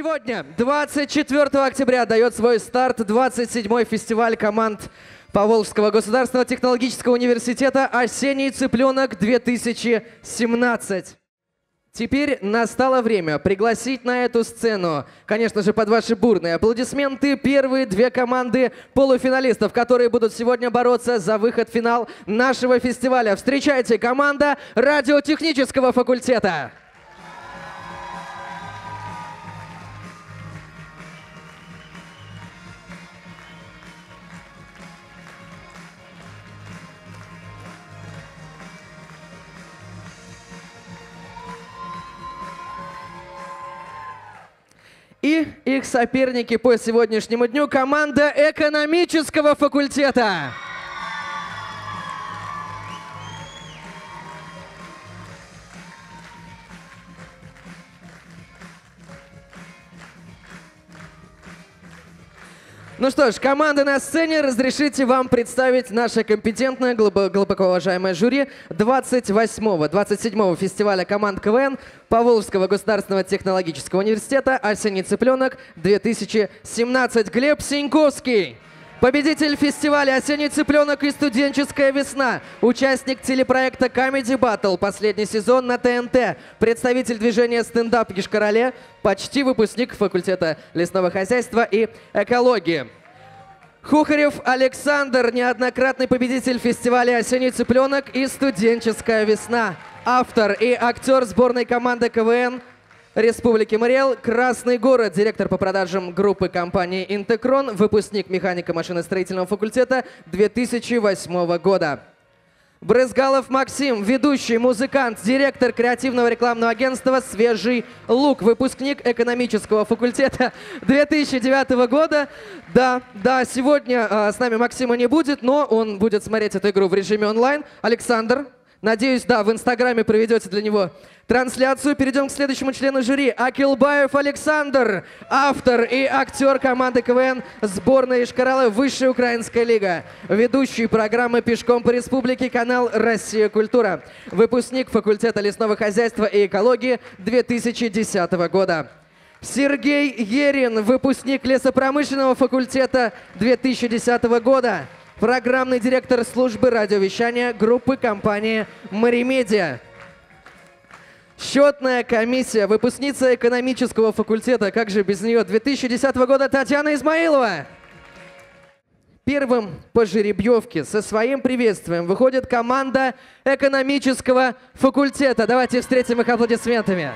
Сегодня, 24 октября, дает свой старт 27-й фестиваль команд Поволжского государственного технологического университета «Осенний цыпленок-2017». Теперь настало время пригласить на эту сцену, конечно же, под ваши бурные аплодисменты, первые две команды полуфиналистов, которые будут сегодня бороться за выход в финал нашего фестиваля. Встречайте команда радиотехнического факультета. И их соперники по сегодняшнему дню команда экономического факультета. Ну что ж, команда на сцене. Разрешите вам представить наше компетентное, глубоко уважаемое жюри 28-го, 27-го фестиваля команд КВН Поволжского государственного технологического университета «Осенний цыпленок» 2017. Глеб Синьковский. Победитель фестиваля «Осенний цыпленок» и «Студенческая весна». Участник телепроекта Comedy Battle. Последний сезон на ТНТ. Представитель движения стендап Ешкарале. Почти выпускник факультета лесного хозяйства и экологии. Хухарев Александр, неоднократный победитель фестиваля «Осенний цыпленок» и «Студенческая весна». Автор и актер сборной команды КВН Республики Мариэл, Красный город, директор по продажам группы компании «Интекрон», выпускник механика машиностроительного факультета 2008 года. Брызгалов Максим, ведущий, музыкант, директор креативного рекламного агентства «Свежий лук», выпускник экономического факультета 2009 года. Да, да, сегодня э, с нами Максима не будет, но он будет смотреть эту игру в режиме онлайн. Александр, Надеюсь, да, в Инстаграме проведете для него трансляцию. Перейдем к следующему члену жюри. Акилбаев Александр, автор и актер команды КВН сборной Ишкаралы Высшая Украинская лига. Ведущий программы «Пешком по республике» канал «Россия. Культура». Выпускник факультета лесного хозяйства и экологии 2010 года. Сергей Ерин, выпускник лесопромышленного факультета 2010 года программный директор службы радиовещания группы компании «Маримедиа». Счетная комиссия, выпускница экономического факультета, как же без нее, 2010 года Татьяна Измаилова. Первым по жеребьевке со своим приветствием выходит команда экономического факультета. Давайте встретим их аплодисментами.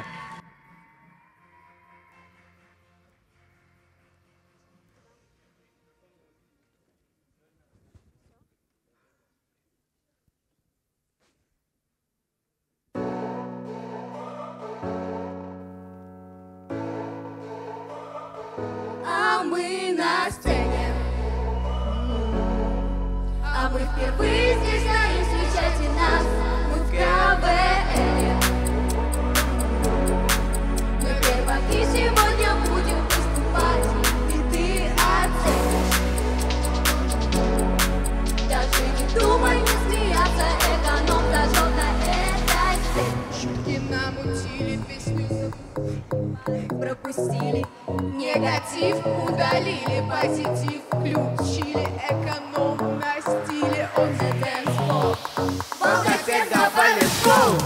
Пропустили, негатив удалили, позитив включили, эконом на стиле on the dance floor. Волготек шоу!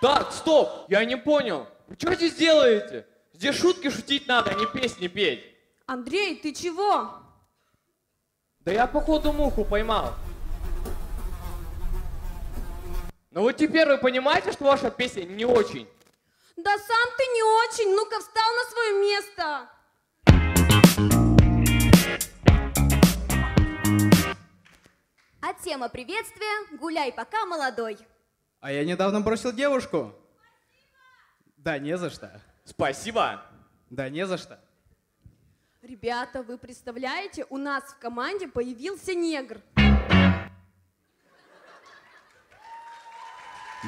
Так, стоп, я не понял. Вы что здесь делаете? Здесь шутки шутить надо, а не песни петь. Андрей, ты чего? Да я походу муху поймал. Но вот теперь вы понимаете, что ваша песня не очень. Да сам ты не очень. Ну-ка, встал на свое место. А тема приветствия «Гуляй, пока молодой». А я недавно бросил девушку. Да, не за что. Спасибо. Да, не за что. Ребята, вы представляете, у нас в команде появился негр.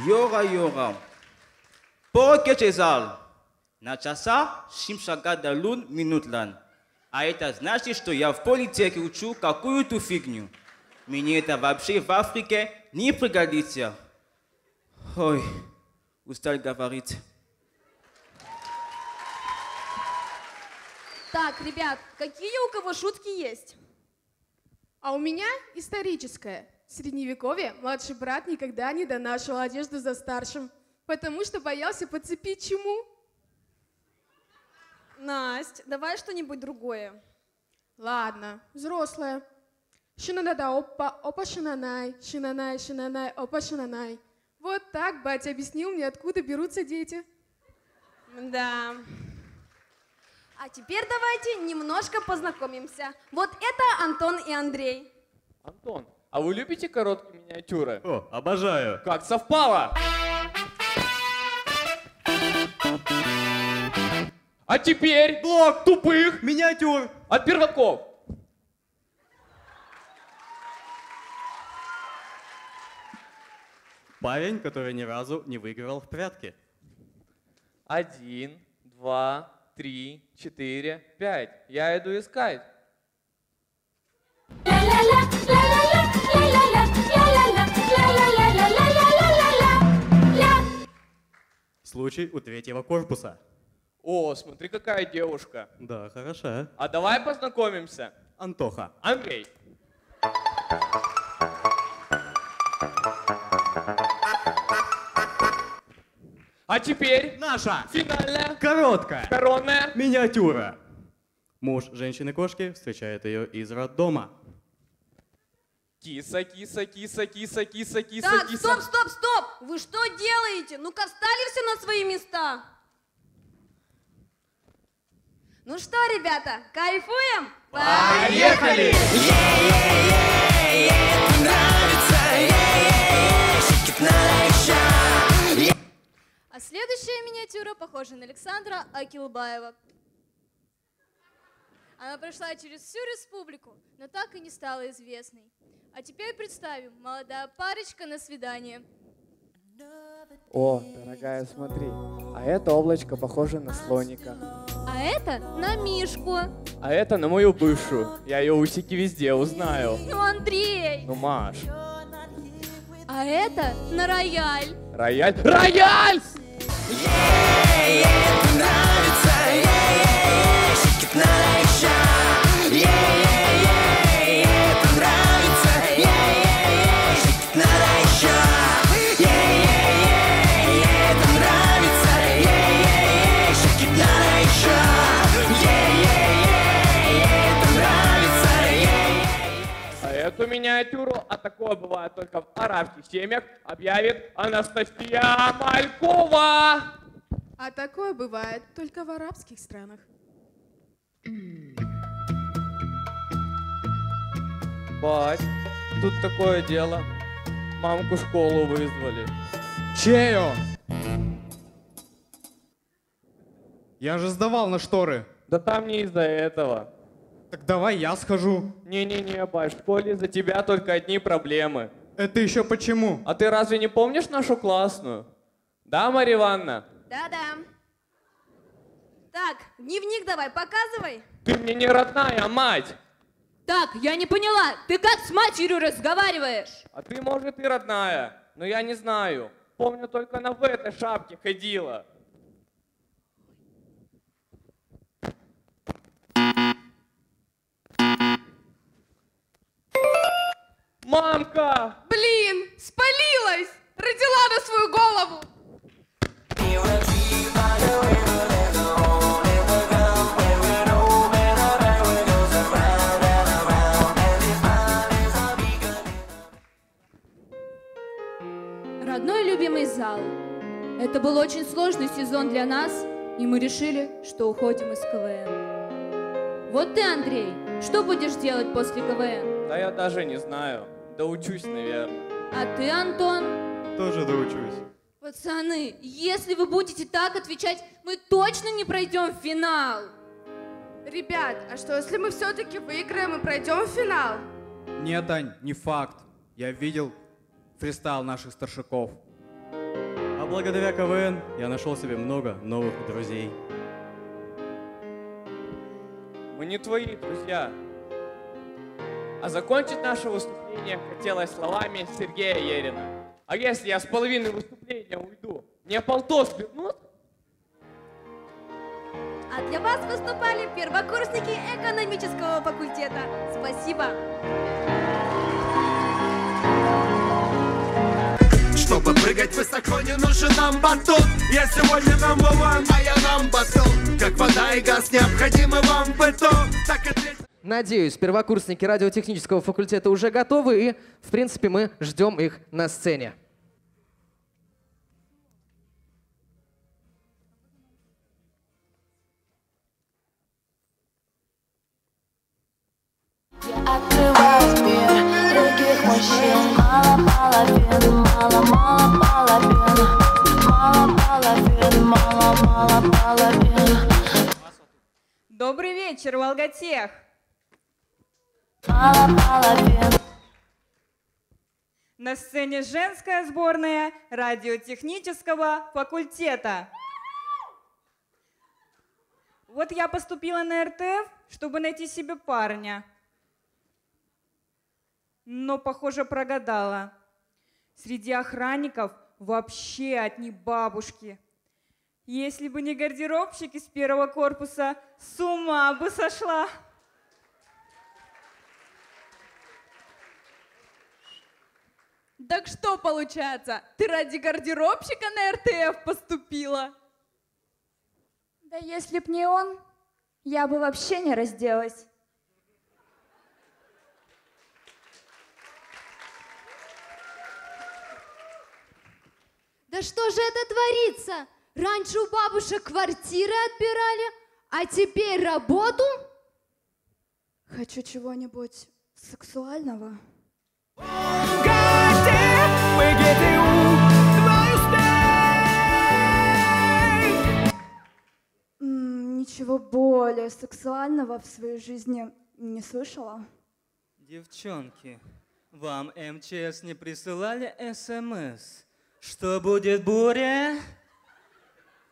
Йора, йора. Покечезал. На часа шимшага далун минутлан. А это значит, что я в политехе учу какую-то фигню. Мне это вообще в Африке не пригодится. Ой, устал говорить. Так, ребят, какие у кого шутки есть? А у меня историческое. В средневековье младший брат никогда не донашивал одежду за старшим, потому что боялся подцепить чему. Насть, давай что-нибудь другое. Ладно, взрослая. Шинанада опа, опа шинанай, шинанай, шинанай, опа шинанай. Вот так батя объяснил мне, откуда берутся дети. Да. А теперь давайте немножко познакомимся. Вот это Антон и Андрей. Антон, а вы любите короткие миниатюры? О, обожаю. Как совпало! А теперь блок тупых Миниатюр. от перваков. Парень, который ни разу не выигрывал в прятки. Один, два, три, четыре, пять. Я иду искать. Случай у третьего корпуса. О, смотри, какая девушка. Да, хороша. А давай познакомимся. Антоха. Андрей. А теперь Наша финальная короткая коронная. миниатюра. Муж женщины-кошки встречает ее из роддома. Киса, киса, киса, киса, киса, киса, Так, киса. стоп, стоп, стоп! Вы что делаете? Ну-ка встали все на свои места. Ну что, ребята, кайфуем? Поехали! А следующая миниатюра похожа на Александра Акилбаева. Она прошла через всю республику, но так и не стала известной. А теперь представим, молодая парочка на свидание. О, дорогая, смотри, а это облачко похоже на слоника. А это на Мишку. А это на мою бывшую. Я ее усики везде узнаю. Ну, Андрей. Ну, Маш. А это на рояль. Рояль. Рояль! А а такое бывает только в арабских семьях, объявит Анастасия Малькова. А такое бывает только в арабских странах. Бать, тут такое дело. Мамку в школу вызвали. Чею. Я же сдавал на шторы. Да там не из-за этого. Так давай я схожу. Не-не-не, Бать, в школе из-за тебя только одни проблемы. Это еще почему? А ты разве не помнишь нашу классную? Да, Марья Ивановна? Да-да. Так, дневник давай, показывай. Ты мне не родная, а мать. Так, я не поняла, ты как с матерью разговариваешь? А ты, может, и родная, но я не знаю. Помню, только она в этой шапке ходила. Мамка! Блин, спалилась! Родила на свою голову! Родной любимый зал. Это был очень сложный сезон для нас, и мы решили, что уходим из КВН. Вот ты, Андрей, что будешь делать после КВН? Да я даже не знаю. Да учусь, наверное. А ты, Антон? Тоже доучусь. Пацаны, если вы будете так отвечать, мы точно не пройдем в финал. Ребят, а что если мы все-таки выиграем и пройдем в финал? Нет, Ань, не факт. Я видел фристайл наших старшаков. А благодаря КВН я нашел себе много новых друзей. Мы не твои друзья. А закончить наше выступление хотелось словами Сергея Ерина. А если я с половины выступления уйду, мне полтос вернут? А для вас выступали первокурсники экономического факультета. Спасибо. Чтобы прыгать высоко, не нужен нам батут Я сегодня number one, а я number two Как вода и газ необходимы вам в быту Так и для Надеюсь, первокурсники радиотехнического факультета уже готовы, и, в принципе, мы ждем их на сцене. Добрый вечер, Волготех! На сцене женская сборная радиотехнического факультета. Вот я поступила на РТФ, чтобы найти себе парня. Но, похоже, прогадала. Среди охранников вообще одни бабушки. Если бы не гардеробщик из первого корпуса, с ума бы сошла. Так что получается, ты ради гардеробщика на РТФ поступила? Да если б не он, я бы вообще не разделась. Да что же это творится? Раньше у бабушек квартиры отбирали, а теперь работу? Хочу чего-нибудь сексуального. М, Ничего более сексуального в своей жизни не слышала. Девчонки, вам МЧС не присылали СМС? Что будет буря?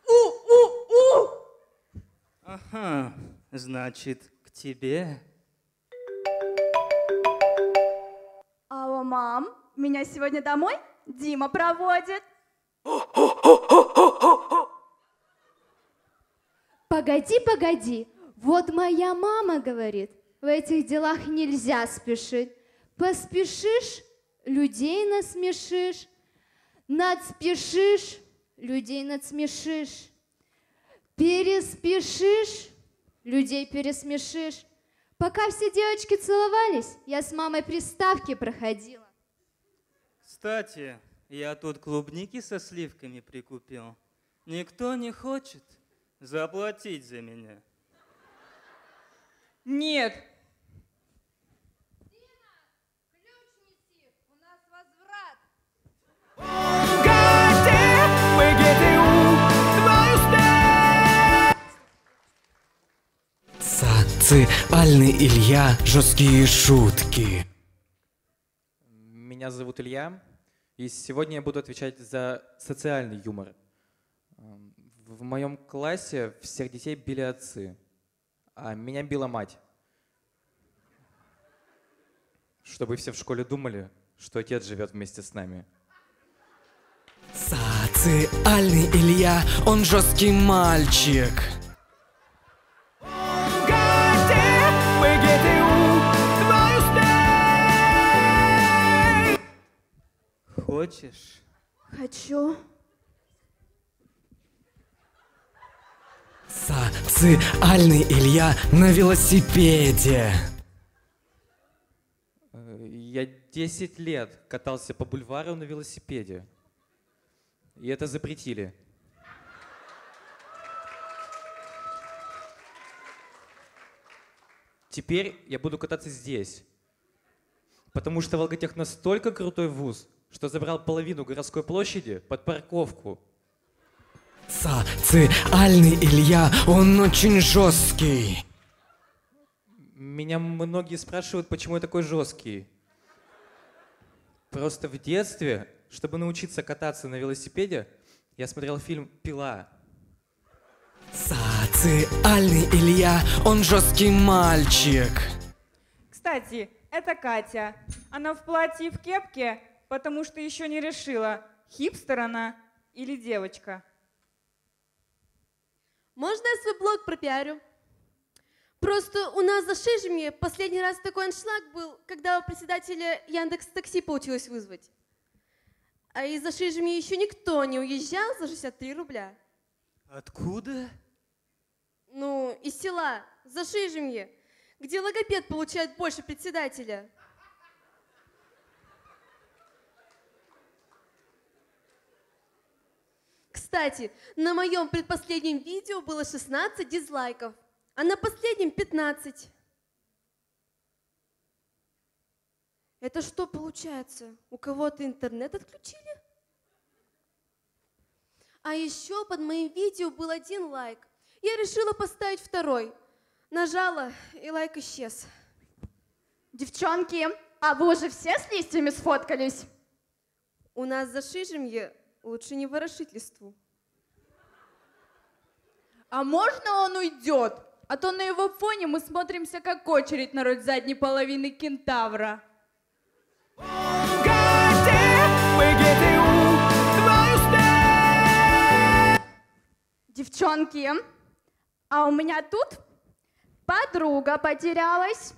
У-у-у! Ага, значит, к тебе. Алло, мам, меня сегодня домой Дима проводит. Погоди, погоди. Вот моя мама говорит, в этих делах нельзя спешить. Поспешишь, людей насмешишь. Надспешишь, людей надсмешишь. Переспешишь, людей пересмешишь. Пока все девочки целовались, я с мамой приставки проходила. Кстати, я тут клубники со сливками прикупил. Никто не хочет заплатить за меня. Нет. Социальный Илья, жесткие шутки. Меня зовут Илья, и сегодня я буду отвечать за социальный юмор. Эм, В моем классе всех детей били отцы, а меня била мать. Чтобы все в школе думали, что отец живет вместе с нами. Социальный Илья, он жесткий мальчик. Хочешь? Хочу. Социальный Илья на велосипеде. Э, Я 10 лет катался по бульвару на велосипеде. И это запретили. Теперь я буду кататься здесь. Потому что Волготех настолько крутой вуз, что забрал половину городской площади под парковку. Социальный Илья, он очень жесткий. Меня многие спрашивают, почему я такой жесткий. Просто в детстве, чтобы научиться кататься на велосипеде, я смотрел фильм «Пила». Социальный Илья, он жесткий мальчик. Кстати, это Катя. Она в платье и в кепке, потому что еще не решила, хипстер она или девочка. Можно я свой блог пропиарю? Просто у нас за Шижами последний раз такой аншлаг был, когда у председателя Яндекс Такси получилось вызвать. А из-за Шижами еще никто не уезжал за 63 рубля. Откуда? Ну, из села, за Шижемье, где логопед получает больше председателя. Кстати, на моем предпоследнем видео было 16 дизлайков, а на последнем 15. Это что получается? У кого-то интернет отключили? А еще под моим видео был один лайк. Я решила поставить второй. Нажала, и лайк исчез. Девчонки, а вы уже все с листьями сфоткались? У нас за Шижемье лучше не ворошить листву. А можно он уйдет? А то на его фоне мы смотримся как очередь на роль задней половины кентавра. Девчонки, а у меня тут подруга потерялась.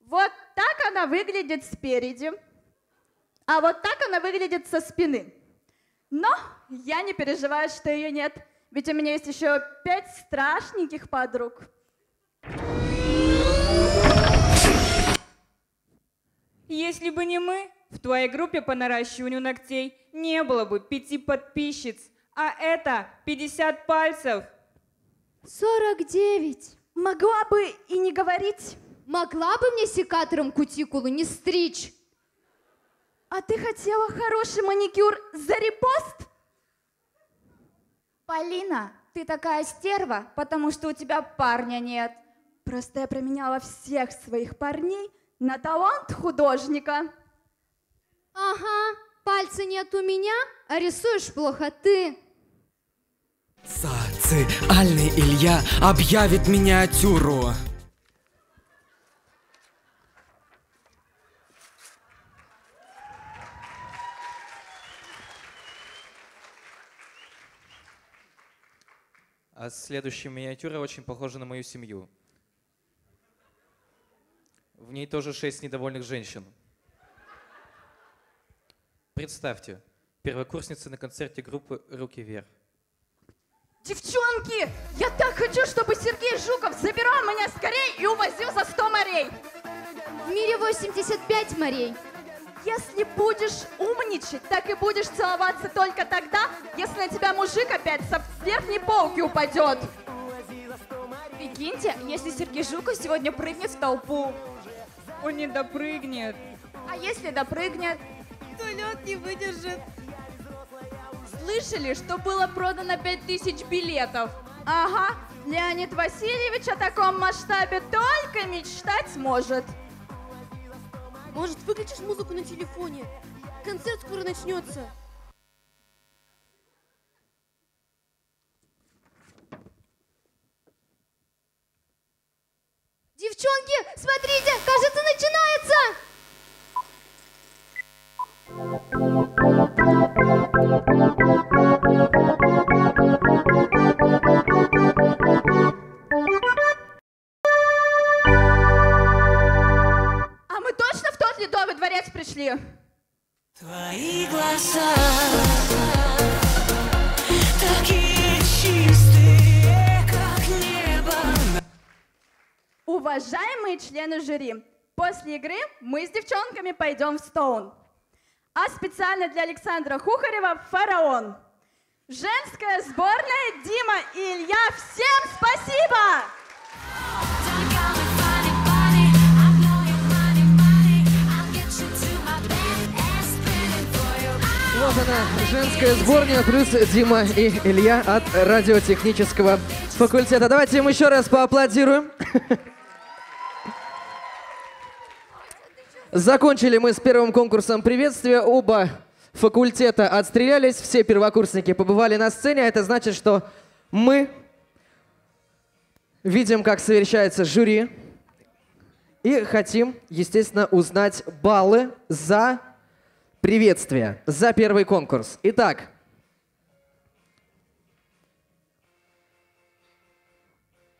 Вот так она выглядит спереди, а вот так она выглядит со спины. Но я не переживаю, что ее нет, ведь у меня есть еще пять страшненьких подруг. Если бы не мы, в твоей группе по наращиванию ногтей не было бы пяти подписчиц, а это 50 пальцев. 49. Могла бы и не говорить. Могла бы мне секатором кутикулу не стричь? А ты хотела хороший маникюр за репост? Полина, ты такая стерва, потому что у тебя парня нет. Просто я променяла всех своих парней на талант художника. Ага, пальца нет у меня, а рисуешь плохо ты. Социальный Илья объявит миниатюру. А следующая миниатюра очень похожа на мою семью. В ней тоже шесть недовольных женщин. Представьте, первокурсницы на концерте группы «Руки вверх». Девчонки, я так хочу, чтобы Сергей Жуков забирал меня скорее и увозил за 100 морей. В мире 85 морей. Если будешь умничать, так и будешь целоваться только тогда, если на тебя мужик опять со верхней полки упадет. Прикиньте, если Сергей Жуков сегодня прыгнет в толпу. Он не допрыгнет. А если допрыгнет? То лед не выдержит. Слышали, что было продано 5000 билетов? Ага, Леонид Васильевич о таком масштабе только мечтать сможет. Может, выключишь музыку на телефоне? Концерт скоро начнется. Девчонки, смотрите, кажется, начинается! А пришли? Твои глаза такие чистые, как небо. Уважаемые члены жюри, после игры мы с девчонками пойдем в Стоун. А специально для Александра Хухарева «Фараон». Женская сборная Дима и Илья, всем спасибо! Вот она, женская сборная, плюс Дима и Илья от радиотехнического факультета. Давайте им еще раз поаплодируем. Закончили мы с первым конкурсом приветствия. Оба факультета отстрелялись, все первокурсники побывали на сцене. А это значит, что мы видим, как совершается жюри. И хотим, естественно, узнать баллы за приветствие, за первый конкурс. Итак,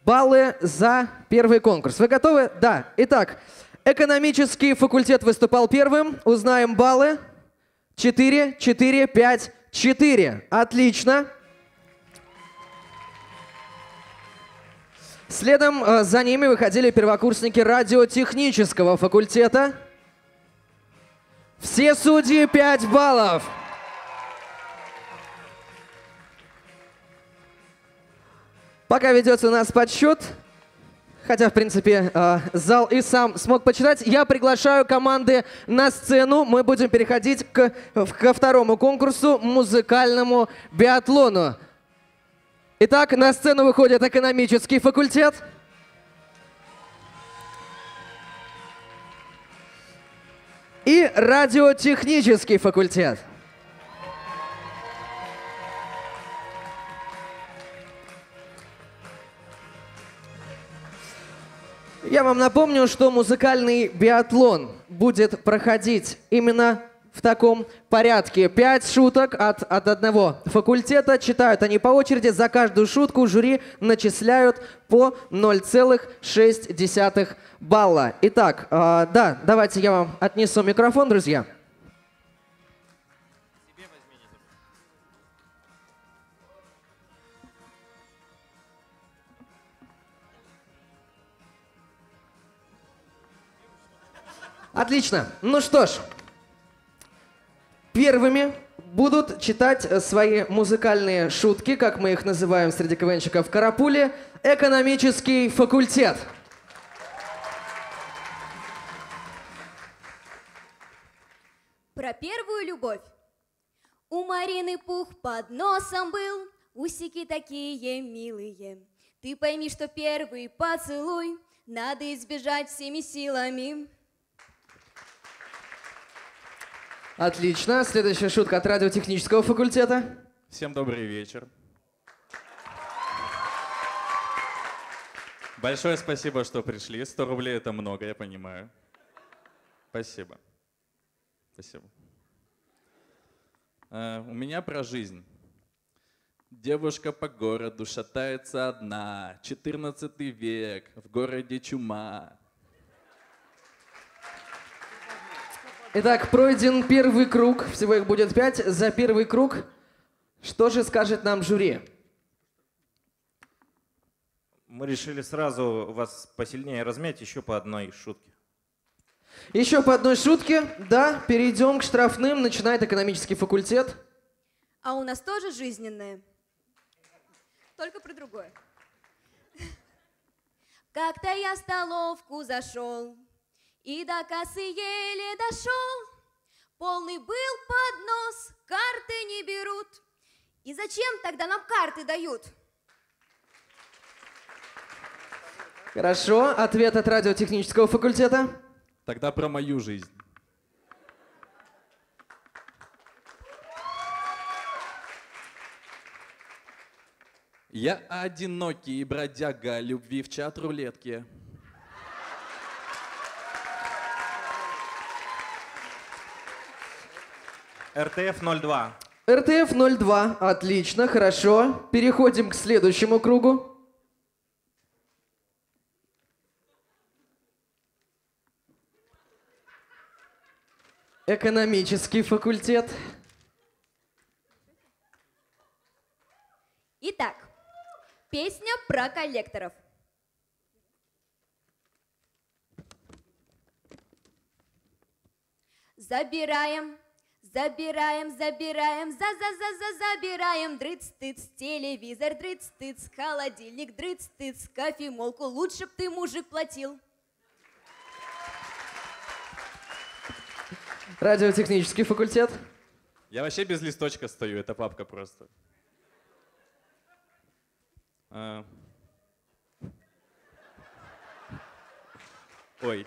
баллы за первый конкурс. Вы готовы? Да. Итак, экономический факультет выступал первым. Узнаем баллы. 4, 4, 5, 4. Отлично. Следом э, за ними выходили первокурсники радиотехнического факультета. Все судьи 5 баллов. Пока ведется у нас подсчет, хотя, в принципе, э, зал и сам смог почитать, я приглашаю команды на сцену. Мы будем переходить к, ко второму конкурсу музыкальному биатлону. Итак, на сцену выходит экономический факультет. И радиотехнический факультет. Я вам напомню, что музыкальный биатлон будет проходить именно в таком порядке. Пять шуток от, от одного факультета. Читают они по очереди. За каждую шутку жюри начисляют по 0,6 балла. Итак, э, да, давайте я вам отнесу микрофон, друзья. Отлично. Ну что ж, первыми будут читать э, свои музыкальные шутки, как мы их называем среди КВНщиков карапули, экономический факультет. Про первую любовь. У Марины пух под носом был, усики такие милые. Ты пойми, что первый поцелуй надо избежать всеми силами. Отлично. Следующая шутка от радиотехнического факультета. Всем добрый вечер. Большое спасибо, что пришли. 100 рублей это много, я понимаю. Спасибо. Спасибо. Э, у меня про жизнь. Девушка по городу шатается одна. 14 век, в городе чума. Итак, пройден первый круг. Всего их будет пять. За первый круг что же скажет нам жюри? Мы решили сразу вас посильнее размять еще по одной шутке. Еще по одной шутке. Да, перейдем к штрафным. Начинает экономический факультет. А у нас тоже жизненное. Только про другое. Как-то я в столовку зашел и до кассы еле дошел. Полный был поднос, карты не берут. И зачем тогда нам карты дают? Хорошо. Ответ от радиотехнического факультета. Тогда про мою жизнь. Я одинокий бродяга любви в чат рулетки. РТФ 02. РТФ 02. Отлично, хорошо. Переходим к следующему кругу. Экономический факультет. Итак, песня про коллекторов. Забираем, забираем, забираем, за-за-за-за, забираем, дрыц-тыц, телевизор, дрыц-тыц, холодильник, дрыц-тыц, кофемолку, лучше б ты, мужик, платил. Радиотехнический факультет. Я вообще без листочка стою, это папка просто. А. Ой.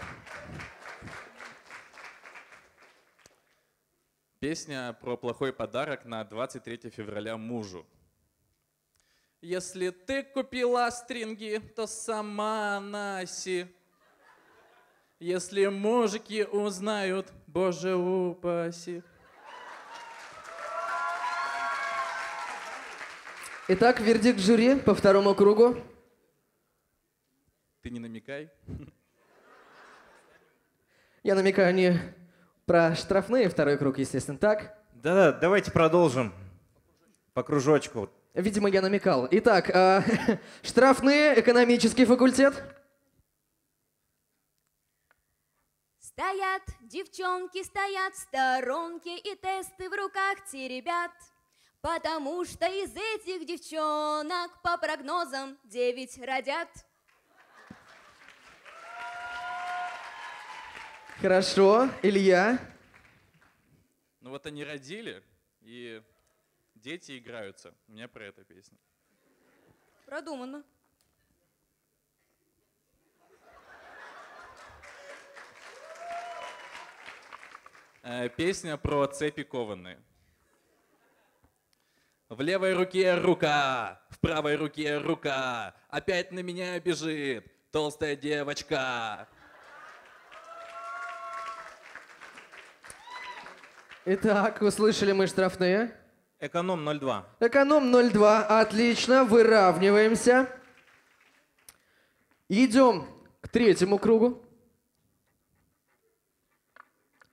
Песня про плохой подарок на 23 февраля мужу. Если ты купила стринги, то сама носи. Если мужики узнают, боже упаси. Итак, вердикт жюри по второму кругу. намекай. Я намекаю не про штрафные второй круг, естественно, так? Да-да, давайте продолжим. По кружочку. Видимо, я намекал. Итак, а, штрафные, экономический факультет. Стоят девчонки, стоят в сторонке и тесты в руках теребят. Потому что из этих девчонок по прогнозам девять родят. Хорошо, Илья. Ну вот они родили, и дети играются. У меня про это песня. Продумано. Э, Песня про цепи кованые. В левой руке рука, в правой руке рука. Опять на меня бежит толстая девочка. Итак, услышали мы штрафные. Эконом 02. Эконом 0,2. Отлично, выравниваемся. Идем к третьему кругу.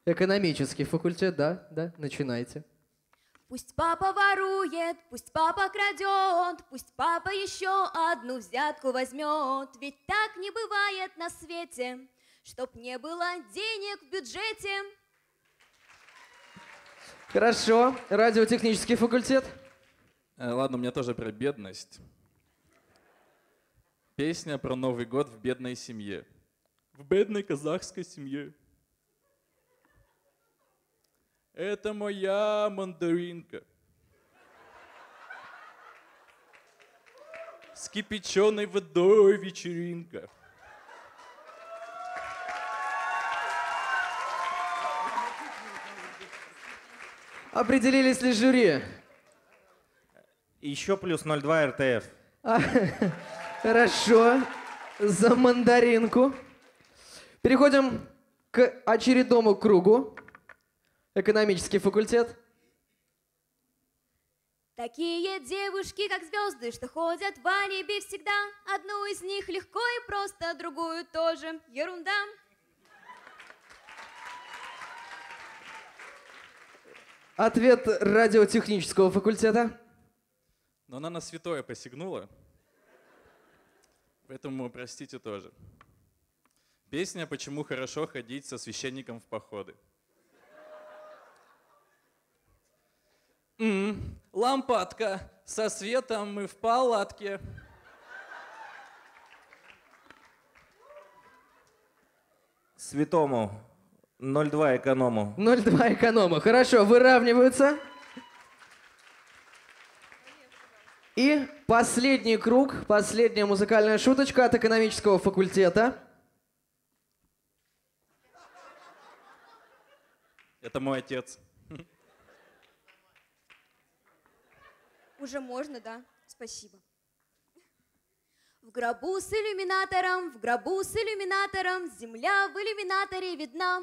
Экономический факультет, да, да, начинайте. Пусть папа ворует, пусть папа крадет, пусть папа еще одну взятку возьмет. Ведь так не бывает на свете, чтоб не было денег в бюджете. Хорошо, радиотехнический факультет. Э, Ладно, у меня тоже про бедность. Песня про Новый год в бедной семье. В бедной казахской семье. Это моя мандаринка. С кипяченой водой вечеринка. Определились ли жюри? Еще плюс 02 РТФ. А, Хорошо, за мандаринку. Переходим к очередному кругу. Экономический факультет. Такие девушки, как звезды, что ходят в небе всегда. Одну из них легко и просто, другую тоже. Ерунда. Ответ радиотехнического факультета. Но она на святое посягнула. Поэтому простите тоже. Песня «Почему хорошо ходить со священником в походы». М, Лампадка, со светом мы в палатке. Святому 02 эконому. 0,2 эконома. Хорошо, выравниваются. И последний круг, последняя музыкальная шуточка от экономического факультета. Это мой отец. Уже можно, да? Спасибо. В гробу с иллюминатором, в гробу с иллюминатором, земля в иллюминаторе видна.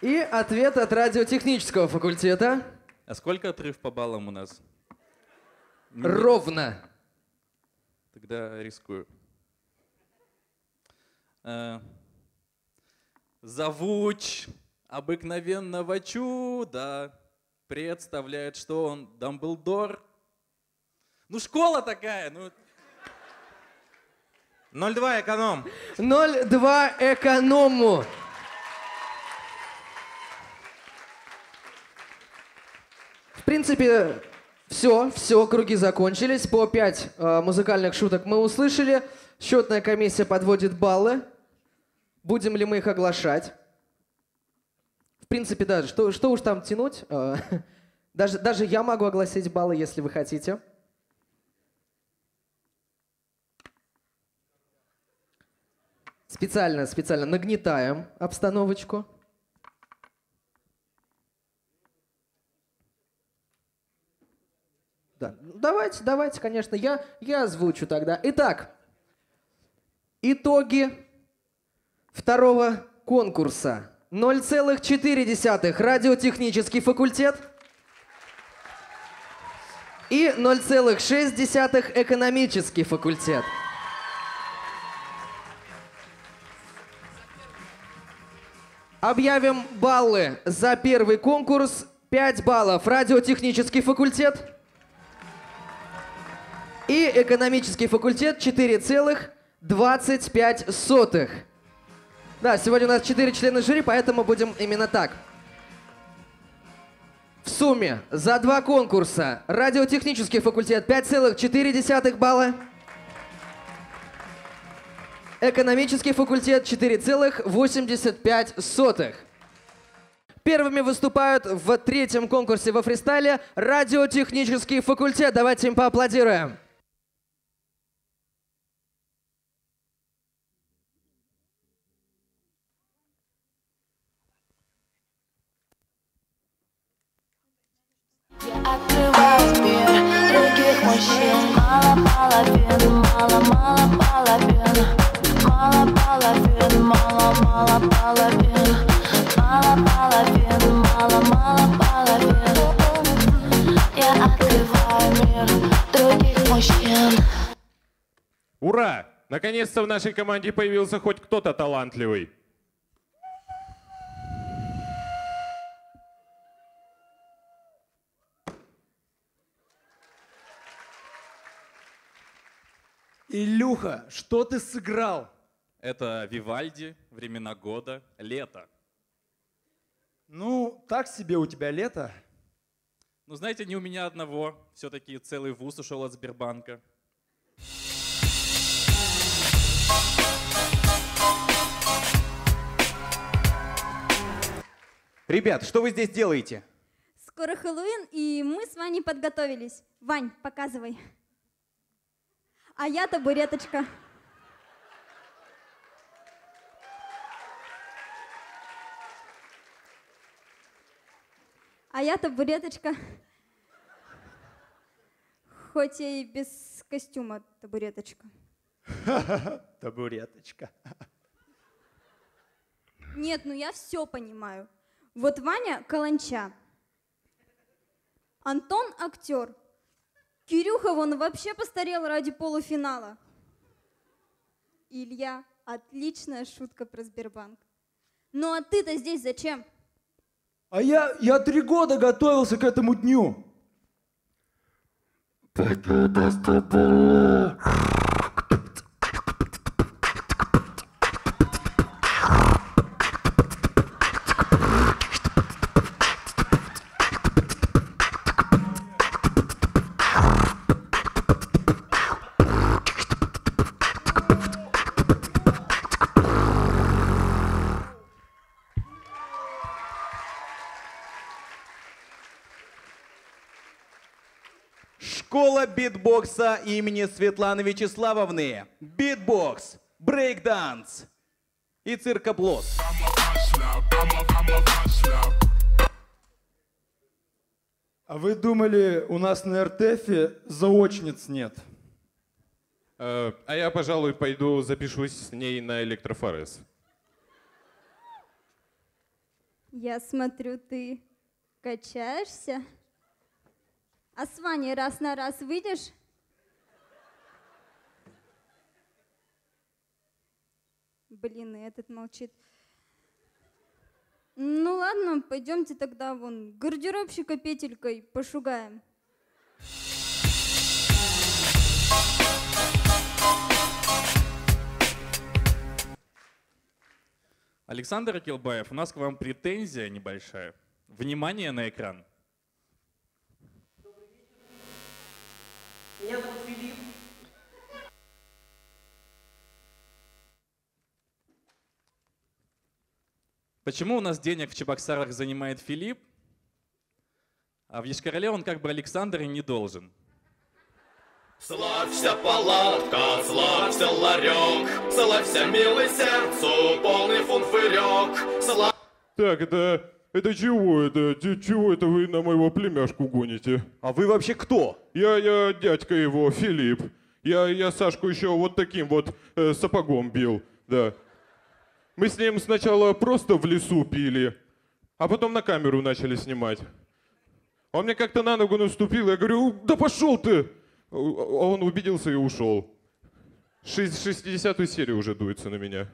И ответ от радиотехнического факультета. А сколько отрыв по баллам у нас? Ровно. Тогда рискую. Э, Завуч обыкновенного чуда представляет, что он Дамблдор. Ну, школа такая, ну... 02 эконом. 0,2 эконому. Принципе, все, все, круги закончились. По 5 музыкальных шуток мы услышали. Счетная комиссия подводит баллы. Будем ли мы их оглашать? В принципе, да, что, что уж там тянуть. Э, Даже, даже я могу огласить баллы, если вы хотите. Специально, специально нагнетаем обстановочку. Да. ну, Давайте, давайте, конечно, я, я озвучу тогда. Итак, итоги второго конкурса. 0,4 радиотехнический факультет. И 0,6 экономический факультет. Объявим баллы за первый конкурс. 5 баллов радиотехнический факультет. И экономический факультет 4,25. Да, сегодня у нас 4 члена жюри, поэтому будем именно так. В сумме за два конкурса радиотехнический факультет 5,4 балла. Экономический факультет 4,85. Первыми выступают в третьем конкурсе во фристайле радиотехнический факультет. Давайте им поаплодируем. Ура! Наконец-то в нашей команде появился хоть кто-то талантливый. Илюха, что ты сыграл? Это Вивальди, времена года, лето. Ну, так себе у тебя лето. Ну, знаете, не у меня одного. Все-таки целый вуз ушел от Сбербанка. Ребят, что вы здесь делаете? Скоро Хэллоуин, и мы с Ваней подготовились. Вань, показывай. А я табуреточка. А я табуреточка. Хоть и без костюма табуреточка. Табуреточка. Нет, ну я все понимаю. Вот Ваня каланча. Антон актер. Кирюха вон вообще постарел ради полуфинала. Илья, отличная шутка про Сбербанк. Ну а ты-то здесь зачем? А я, я три года готовился к этому дню. Победа битбокса имени Светланы Вячеславовны. Битбокс, брейкданс и циркоплос. А вы думали, у нас на РТФе заочниц нет? Э, а я, пожалуй, пойду запишусь с ней на электрофорез. Я смотрю, ты качаешься. А с Ваней раз на раз выйдешь? Блин, и этот молчит. Ну ладно, пойдемте тогда вон гардеробщика петелькой пошугаем. Александр Акилбаев, у нас к вам претензия небольшая. Внимание на экран. Меня зовут Филипп. Почему у нас денег в Чебоксарах занимает Филипп, а в Ешкарале он как бы Александр и не должен? Славься, палатка, славься, ларек, Славься, милый сердцу, полный фунфырек. Славься, Так, это... Это чего это? Чего это вы на моего племяшку гоните? А вы вообще кто? Я, я дядька его, Филипп. Я, я Сашку еще вот таким вот э, сапогом бил, да. Мы с ним сначала просто в лесу пили, а потом на камеру начали снимать. Он мне как-то на ногу наступил, я говорю, да пошел ты! А он убедился и ушел. Шесть- 60-ю серию уже дуется на меня.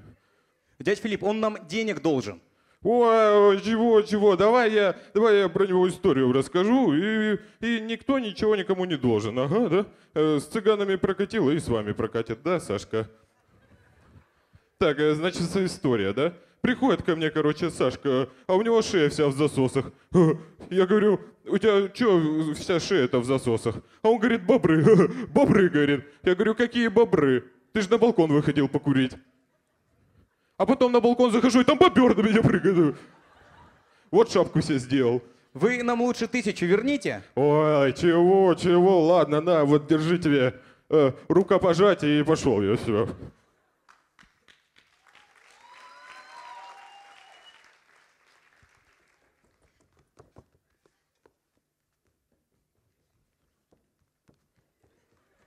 Дядь Филипп, он нам денег должен. Ой, чего, чего, давай я, давай я про него историю расскажу, и, и никто ничего никому не должен, ага, да? Э, С цыганами прокатило и с вами прокатит, да, Сашка? Так, э, значит, история, да? Приходит ко мне, короче, Сашка, а у него шея вся в засосах. Э, Я говорю, у тебя что вся шея-то в засосах? А он говорит, бобры, бобры, говорит. Я говорю, какие бобры? Ты же на балкон выходил покурить. А потом на балкон захожу, и там бобер на меня прыгает. Вот шапку себе сделал. Вы нам лучше тысячу верните. Ой, чего, чего, ладно, на, вот держи тебе э, рукопожатие и пошел я все.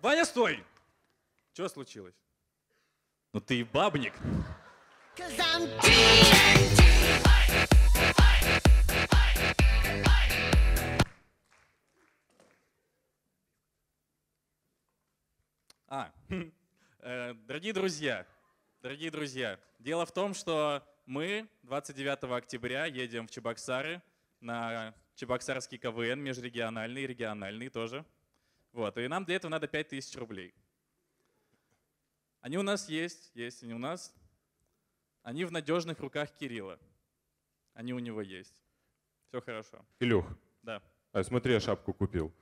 Ваня, стой! Что случилось? Ну ты и бабник. А, э, дорогие друзья, дорогие друзья, дело в том, что мы 29 октября едем в Чебоксары на Чебоксарский КВН, межрегиональный и региональный тоже. Вот, и нам для этого надо 5000 рублей. Они у нас есть, есть они у нас. Они в надежных руках Кирилла. Они у него есть. Все хорошо. Илюх, Да. а смотри, я шапку купил.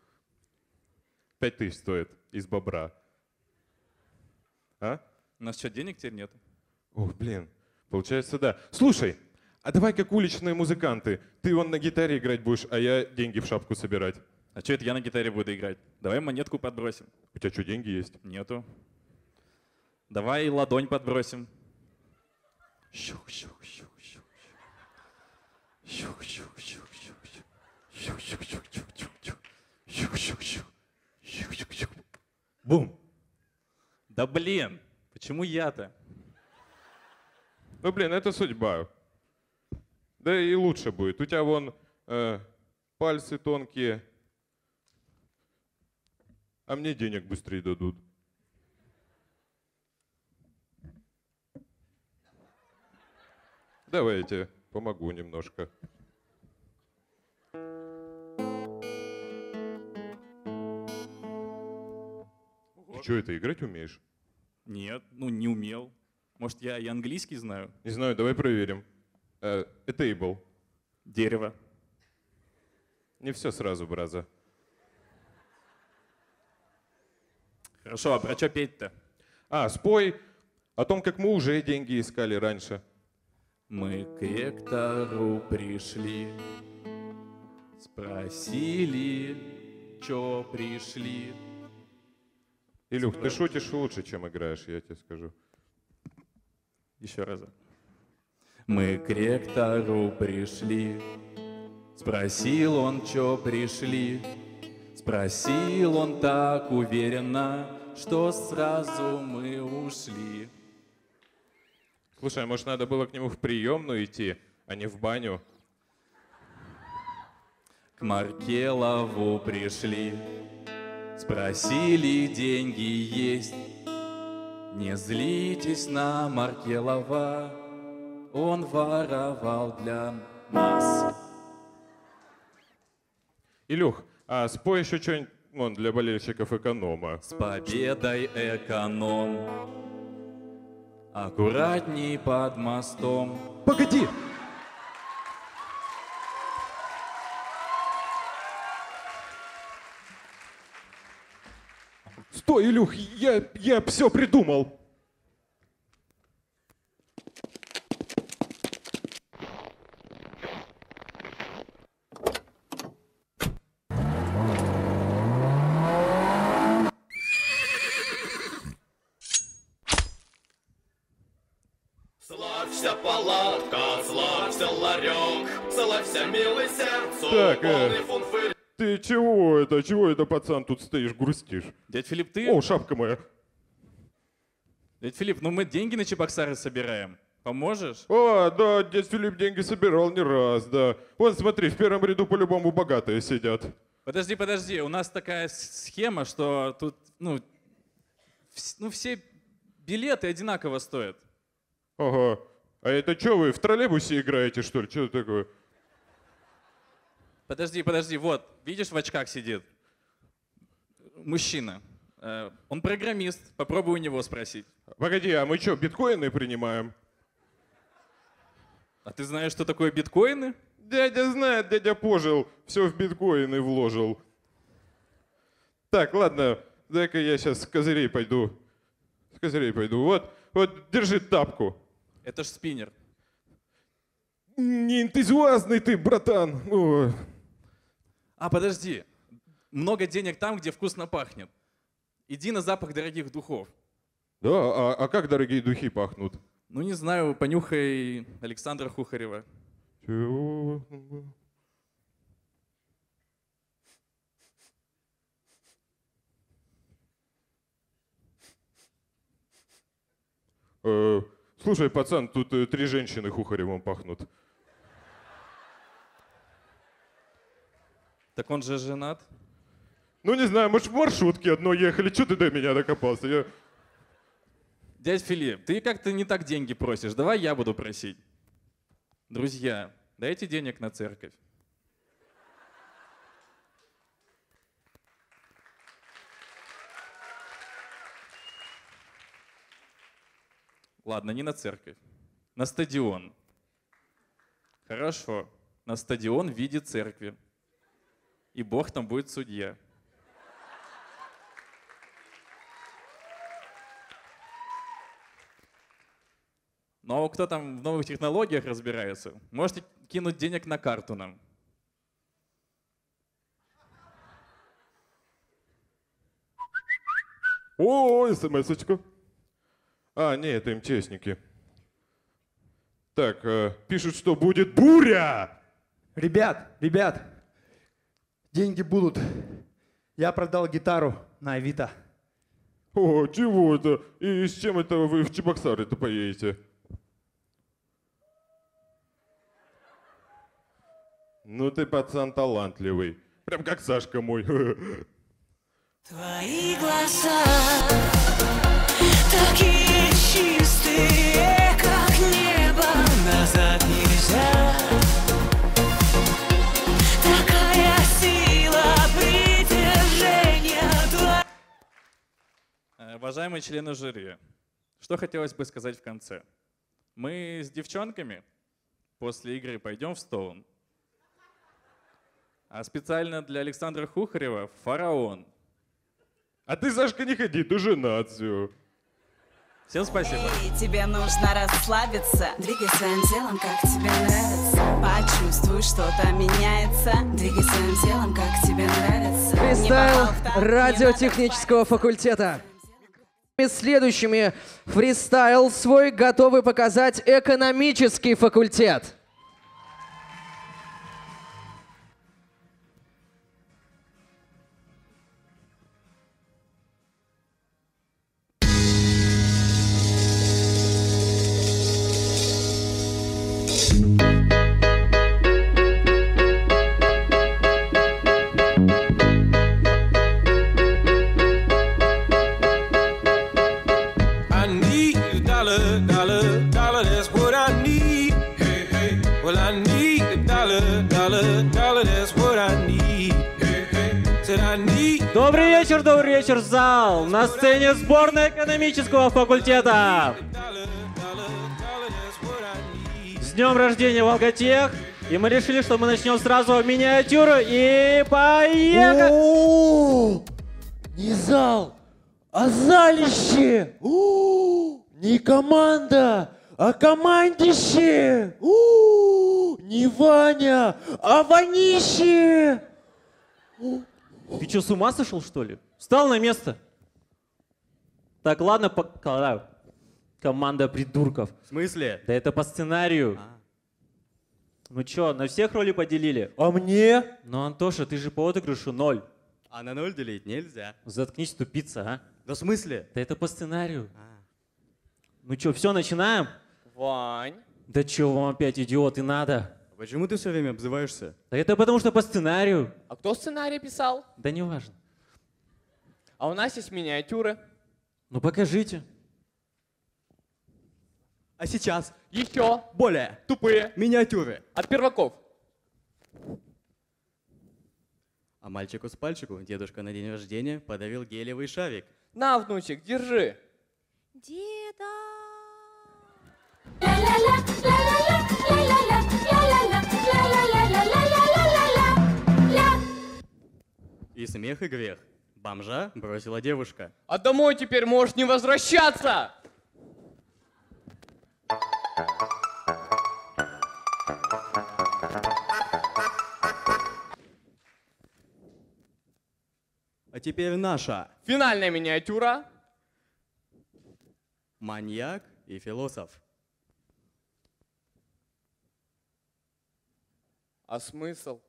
Пять тысяч стоит из бобра. А? У нас что, денег теперь нет? Ох, блин, получается, да. Слушай, а давай как уличные музыканты. Ты вон на гитаре играть будешь, а я деньги в шапку собирать. А что это я на гитаре буду играть? Давай монетку подбросим. У тебя что, деньги есть? Нету. Давай ладонь подбросим. Бум. Да блин, почему я-то? Ну, блин, это судьба. Да и лучше будет. У тебя вон э, пальцы тонкие, а мне денег быстрее дадут. Давай я тебе помогу немножко. Ты что, это играть умеешь? Нет, ну не умел. Может, я и английский знаю? Не знаю, давай проверим. Э, a table. Дерево. Не все сразу, браза. Хорошо, а про что петь-то? А, спой о том, как мы уже деньги искали раньше. Мы к ректору пришли, спросили, чё пришли. Илюх, ты шутишь лучше, чем играешь, я тебе скажу. Еще раз. Мы к ректору пришли, спросил он, чё пришли. Спросил он так уверенно, что сразу мы ушли. Слушай, а может надо было к нему в приемную идти, а не в баню? К Маркелову пришли, спросили, деньги есть. Не злитесь на Маркелова, он воровал для нас. Илюх, а спой еще что-нибудь вон, для болельщиков эконома. С победой эконом, аккуратней под мостом. Погоди! Стой, Илюх, я, я все придумал. Это, чего это, пацан, тут стоишь, грустишь? Дядь Филипп, ты? О, шапка моя. Дядь Филипп, ну мы деньги на Чебоксары собираем. Поможешь? О, да, дядь Филипп деньги собирал не раз, да. Вон, смотри, в первом ряду по-любому богатые сидят. Подожди, подожди, у нас такая схема, что тут, ну, ну все билеты одинаково стоят. Ага. А это что, вы в троллейбусе играете, что ли? Что это такое? Подожди, подожди, вот, видишь, в очках сидит мужчина. Э, Он программист, попробуй у него спросить. Погоди, а мы что, биткоины принимаем? А ты знаешь, что такое биткоины? Дядя знает, дядя пожил, все в биткоины вложил. Так, ладно, дай-ка я сейчас с козырей пойду. С козырей пойду. Вот, вот, держи тапку. Это ж спиннер. Не энтузиазный ты, братан. Ой. А, подожди. Много денег там, где вкусно пахнет. Иди на запах дорогих духов. Да, а, а как дорогие духи пахнут? Ну, не знаю, понюхай Александра Хухарева. Чего? Э, слушай, пацан, тут э, три женщины хухаревым пахнут. Так он же женат. Ну, не знаю, может, в маршрутке одно ехали. Что ты до меня докопался? Я... Дядь Филипп, ты как-то не так деньги просишь. Давай я буду просить. Друзья, дайте денег на церковь. Ладно, не на церковь. На стадион. Хорошо. На стадион в виде церкви. И Бог там будет судья. Ну а кто там в новых технологиях разбирается, можете кинуть денег на карту нам. О, смс-очка. А, не, это МЧСники. Так, э, пишут, что будет буря. Ребят, ребят, деньги будут. Я продал гитару на Авито. О, чего это? И с чем это вы в Чебоксары-то поедете? Ну ты, пацан, талантливый. Прям как Сашка мой. Твои глаза такие чистые, Уважаемые члены жюри, что хотелось бы сказать в конце. Мы с девчонками после игры пойдем в Стоун. А специально для Александра Хухарева «Фараон». А ты, Сашка, не ходи, ты женат, все. Всем спасибо. И тебе нужно расслабиться Двигай своим телом, как тебе нравится Почувствуй, что-то меняется Двигай своим телом, как тебе нравится Фристайл радиотехнического факультета. Следующими фристайл свой готовы показать экономический факультет. Добрый вечер, добрый вечер, зал! На сцене сборная экономического факультета! С днем рождения, Волготех! И мы решили, что мы начнем сразу миниатюру и поехали! О, не зал, а залище! О, Не команда, а командище! О, Не Ваня, а Ванище! Ты что, с ума сошел, что ли? Встал на место! Так, ладно, пока. Команда придурков. В смысле? Да это по сценарию. Ну чё, на всех роли поделили? А мне? Ну, Антоша, ты же по отыгрышу ноль. А на ноль делить нельзя. Заткнись, тупица, а? Да в смысле? Да это по сценарию. Ну чё, все, начинаем? Вань. Да чё вам опять, идиоты, надо? Почему ты все время обзываешься? Да это потому что по сценарию. А кто сценарий писал? Да не важно. А у нас есть миниатюры. Ну покажите. А сейчас Еще. более Тупые. миниатюры. От перваков. А мальчику с пальчику дедушка на день рождения подарил гелевый шарик. На, внучек, держи. Деда. И смех и грех. Бомжа бросила девушка. А домой теперь можешь не возвращаться. А теперь наша. Финальная миниатюра. Маньяк и философ. А смысл?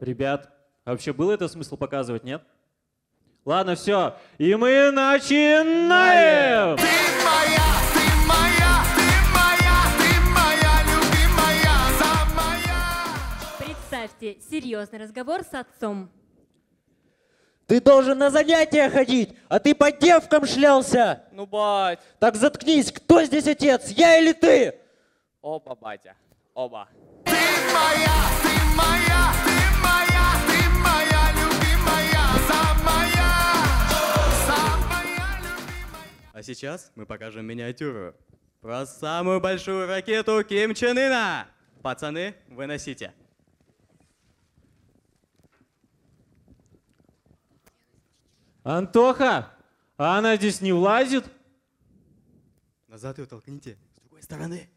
Ребят, а вообще был это смысл показывать, нет? Ладно, все. И мы начинаем! Представьте, серьезный разговор с отцом. Ты должен на занятия ходить, а ты по девкам шлялся. Ну, бать. Так заткнись, кто здесь отец, я или ты? Оба, батя. Оба. А сейчас мы покажем миниатюру про самую большую ракету Ким Чен Ына. Пацаны, выносите. Антоха, а она здесь не влазит? Назад ее толкните. С другой стороны.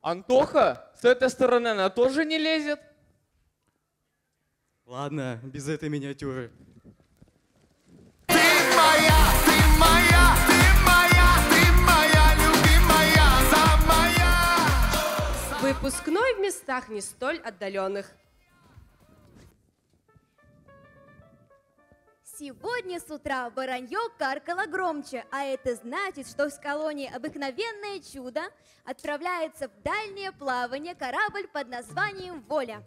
Антоха, с этой стороны она тоже не лезет? Ладно, без этой миниатюры. Выпускной в местах не столь отдаленных. Сегодня с утра воронье каркало громче, а это значит, что с колонии «Обыкновенное чудо» отправляется в дальнее плавание корабль под названием «Воля».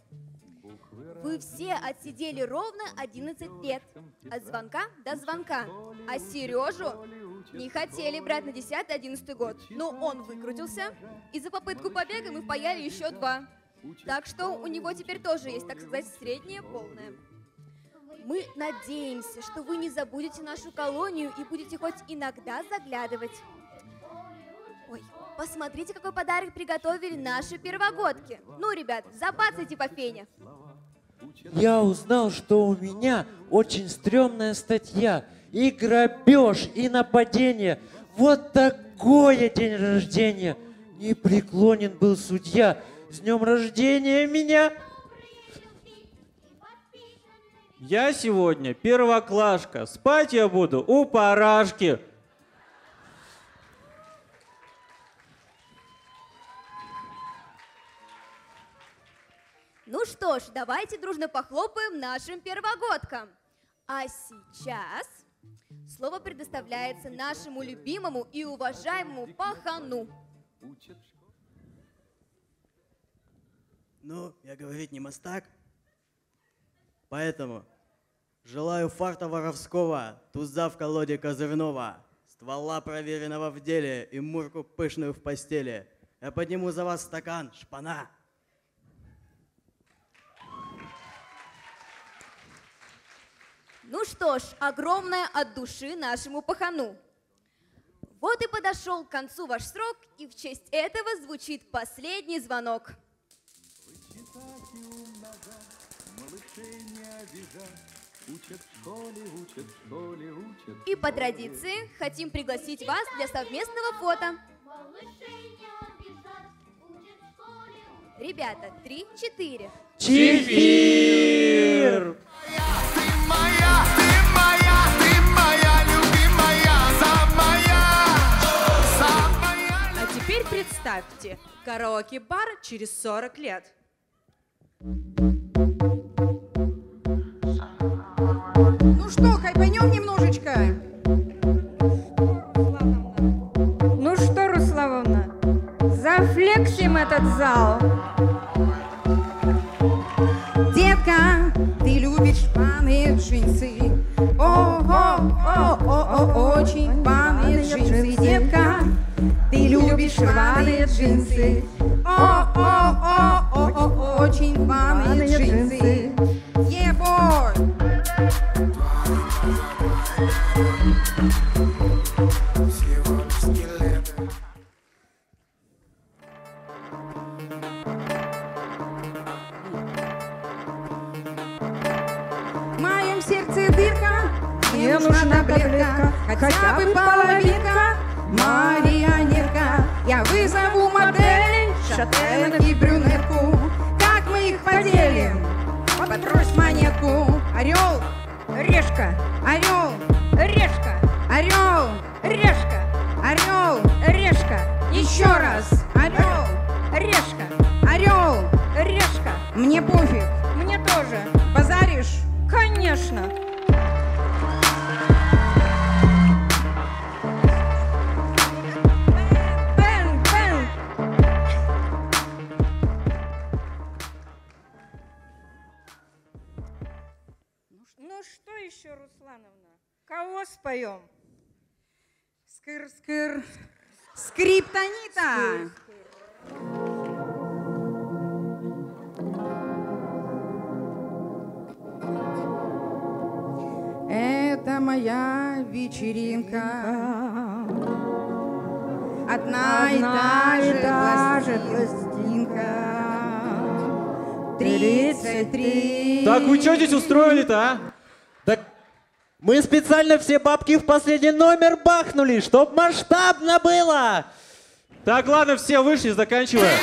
Вы все отсидели ровно 11 лет, от звонка до звонка, а Сережу не хотели брать на 10-11 год, но он выкрутился, и за попытку побега мы впаяли еще два. Так что у него теперь тоже есть, так сказать, среднее полное. Мы надеемся, что вы не забудете нашу колонию и будете хоть иногда заглядывать. Посмотрите, какой подарок приготовили наши первогодки. Ну, ребят, забацайте по фене. Я узнал, что у меня очень стрёмная статья. И грабеж, и нападение. Вот такое день рождения. Непреклонен был судья. С днем рождения меня! Я сегодня первоклашка. Спать я буду у парашки. Ну что ж, давайте дружно похлопаем нашим первогодкам. А сейчас слово предоставляется нашему любимому и уважаемому пахану. Ну, я говорить не мастак. Поэтому желаю фарта воровского, туза в колоде козырного, ствола проверенного в деле и мурку пышную в постели. Я подниму за вас стакан, шпана. Ну что ж, огромное от души нашему пахану. Вот и подошел к концу ваш срок, и в честь этого звучит последний звонок. И по традиции хотим пригласить вас для совместного фото. Ребята, три-четыре. Чефир! Представьте, караоке-бар через 40 лет. Ну что, хайпанем немножечко? Ну что, Руславовна, зафлексим этот зал. Детка, ты любишь паные джинсы. О-о-о-о-о, очень любишь рваные джинсы. Моя вечеринка. Одна, и та же пластинка. Тридцать три. Так вы что здесь устроили-то, а? Так мы специально все бабки в последний номер бахнули, чтоб масштабно было. Так, ладно, все вышли, заканчиваем.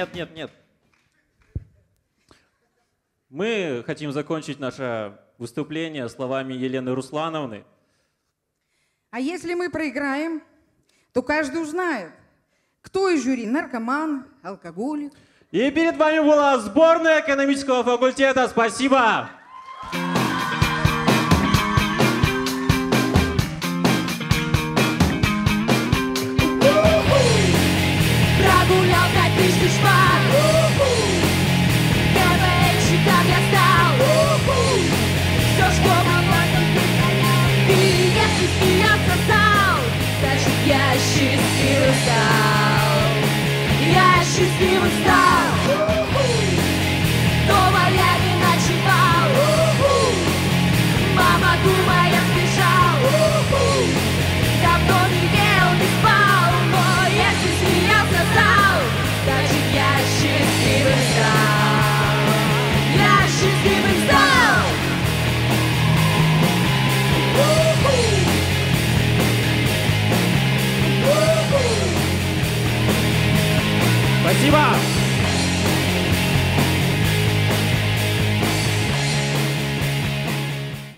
Нет, нет, нет. Мы хотим закончить наше выступление словами Елены Руслановны. А если мы проиграем, то каждый узнает, кто из жюри наркоман, алкоголик. И перед вами была сборная экономического факультета. Спасибо! Прогулял desire.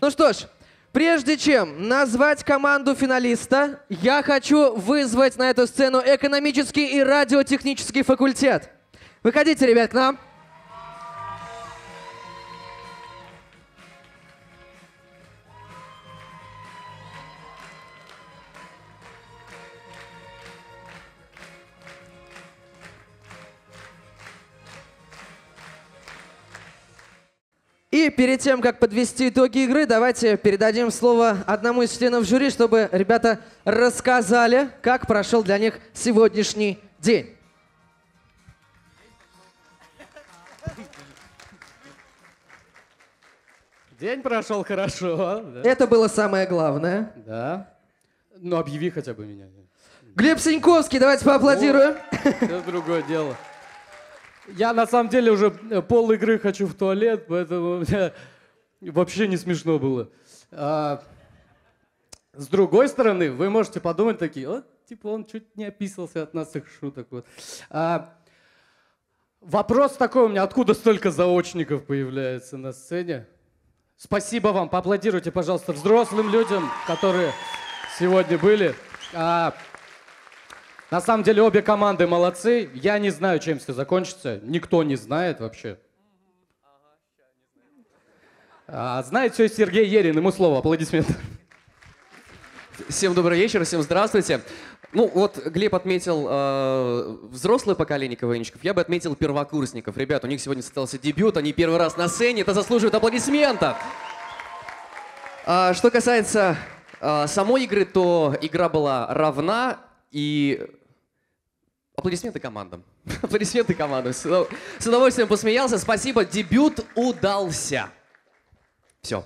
Ну что ж, прежде чем назвать команду финалиста, я хочу вызвать на эту сцену экономический и радиотехнический факультет. Выходите, ребят, к нам. И перед тем, как подвести итоги игры, давайте передадим слово одному из членов жюри, чтобы ребята рассказали, как прошел для них сегодняшний день. День прошел хорошо. да. Это было самое главное. Да. Ну, объяви хотя бы меня. Глеб Синьковский, давайте поаплодируем. Это другое дело. Я на самом деле уже э, пол игры хочу в туалет, поэтому мне вообще не смешно было. А, с другой стороны, вы можете подумать такие, вот, типа он чуть не описался от нас их шуток. Вот. А, вопрос такой у меня, откуда столько заочников появляется на сцене? Спасибо вам. Поаплодируйте, пожалуйста, взрослым людям, которые сегодня были. А, на самом деле обе команды молодцы. Я не знаю, чем все закончится. Никто не знает вообще. А, знает все Сергей Ерин. Ему слово. Аплодисменты. Всем добрый вечер, всем здравствуйте. Ну вот Глеб отметил э, взрослое поколение КВНщиков, я бы отметил первокурсников. Ребят, у них сегодня состоялся дебют, они первый раз на сцене, это заслуживает аплодисментов. А, что касается э, самой игры, то игра была равна и... Аплодисменты командам. Аплодисменты командам. С удов- с удовольствием посмеялся. Спасибо, дебют удался. Все.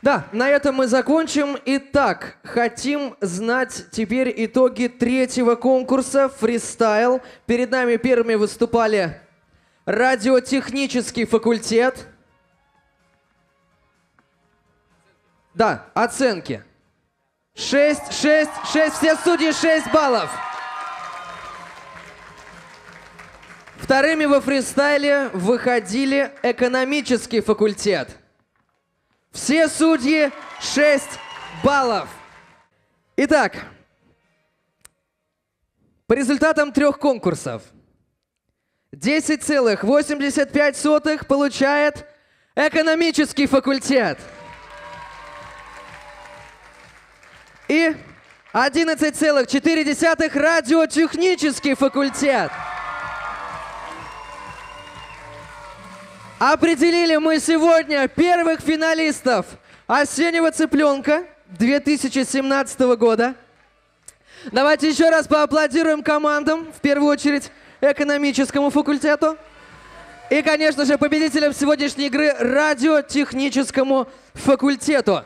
Да, на этом мы закончим. Итак, хотим знать теперь итоги третьего конкурса «Фристайл». Перед нами первыми выступали радиотехнический факультет. Да, оценки. 6, 6, 6, все судьи 6 баллов. Вторыми во фристайле выходили экономический факультет. Все судьи 6 баллов. Итак, по результатам трех конкурсов 10,85 получает экономический факультет. И 11,4 радиотехнический факультет. Определили мы сегодня первых финалистов осеннего цыпленка 2017 года. Давайте еще раз поаплодируем командам, в первую очередь экономическому факультету. И, конечно же, победителям сегодняшней игры радиотехническому факультету.